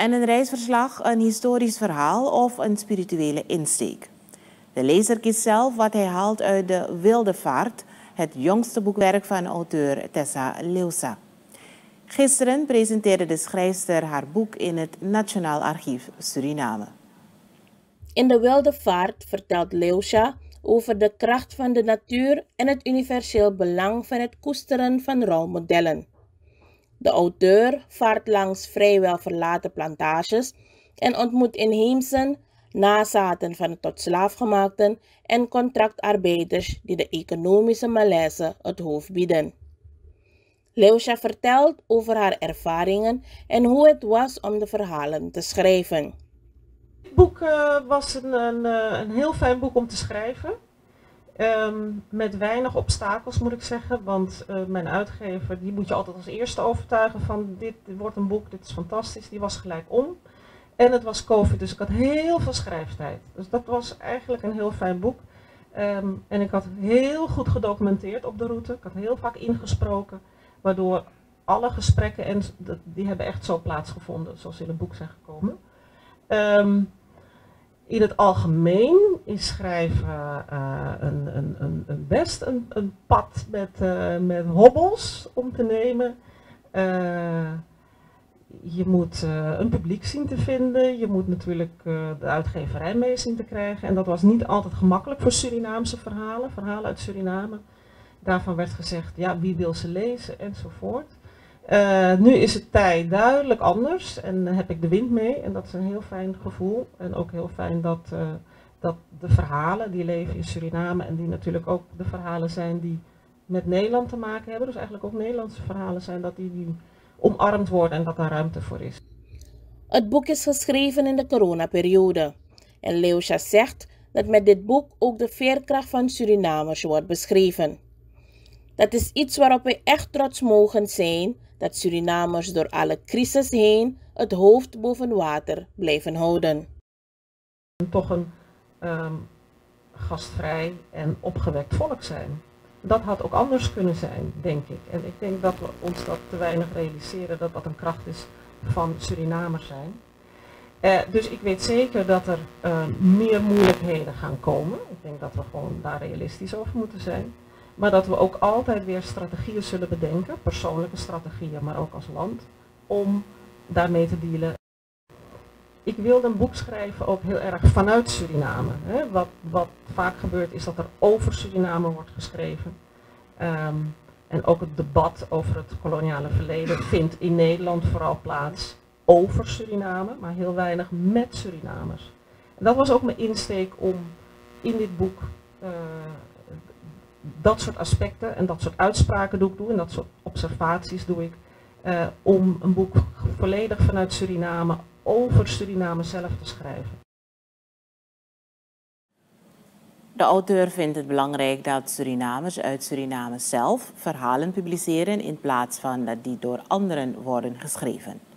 en een reisverslag een historisch verhaal of een spirituele insteek. De lezer kiest zelf wat hij haalt uit de Wilde Vaart, het jongste boekwerk van auteur Tessa Leusa. Gisteren presenteerde de schrijfster haar boek in het Nationaal Archief Suriname. In de Wilde Vaart vertelt Leusha over de kracht van de natuur en het universeel belang van het koesteren van rolmodellen. De auteur vaart langs vrijwel verlaten plantages en ontmoet inheemsen, nazaten van de tot slaafgemaakten en contractarbeiders die de economische malaise het hoofd bieden. Leusha vertelt over haar ervaringen en hoe het was om de verhalen te schrijven. Het boek uh, was een, een, eh, een, heel fijn boek om te schrijven. Um, met weinig obstakels moet ik zeggen, want uh, mijn uitgever die moet je altijd als eerste overtuigen van dit, wordt een boek, dit is fantastisch. Die was gelijk om. En het was COVID, dus ik had heel veel schrijftijd. Dus dat was eigenlijk een heel fijn boek. Um, en ik had heel goed gedocumenteerd op de route. Ik had heel vaak ingesproken, waardoor alle gesprekken, en die hebben echt zo plaatsgevonden zoals in het boek zijn gekomen. Um, in het algemeen is schrijven uh, een, een, een, een, best een, een pad met, uh, met hobbels om te nemen. Uh, je moet een publiek zien te vinden, je moet natuurlijk de uitgeverij mee zien te krijgen. En dat was niet altijd gemakkelijk voor Surinaamse verhalen, verhalen uit Suriname. Daarvan werd gezegd, ja, wie wil ze lezen enzovoort. Nu is het tijd duidelijk anders en heb ik de wind mee en dat is een heel fijn gevoel. En ook heel fijn dat, dat de verhalen die leven in Suriname en die natuurlijk ook de verhalen zijn die met Nederland te maken hebben, dus eigenlijk ook Nederlandse verhalen zijn, dat die, die omarmd worden en dat daar ruimte voor is. Het boek is geschreven in de coronaperiode en Leusha zegt dat met dit boek ook de veerkracht van Surinamers wordt beschreven. Dat is iets waarop we echt trots mogen zijn dat Surinamers door alle crisis heen het hoofd boven water blijven houden. Toch een um, gastvrij en opgewekt volk zijn. Dat had ook anders kunnen zijn, denk ik. En ik denk dat we ons dat te weinig realiseren, dat dat een kracht is van Surinamers zijn. Uh, dus ik weet zeker dat er uh, meer moeilijkheden gaan komen. Ik denk dat we gewoon daar realistisch over moeten zijn. Maar dat we ook altijd weer strategieën zullen bedenken, persoonlijke strategieën, maar ook als land, om daarmee te dealen. Ik wilde een boek schrijven ook heel erg vanuit Suriname. Hè. Wat, wat vaak gebeurt is dat er over Suriname wordt geschreven. Um, en ook het debat over het koloniale verleden vindt in Nederland vooral plaats over Suriname, maar heel weinig met Surinamers. En dat was ook mijn insteek om in dit boek uh, dat soort aspecten en dat soort uitspraken doe ik doen en dat soort observaties doe ik uh, om een boek volledig vanuit Suriname over Suriname zelf te schrijven. De auteur vindt het belangrijk dat Surinamers uit Suriname zelf verhalen publiceren in plaats van dat die door anderen worden geschreven.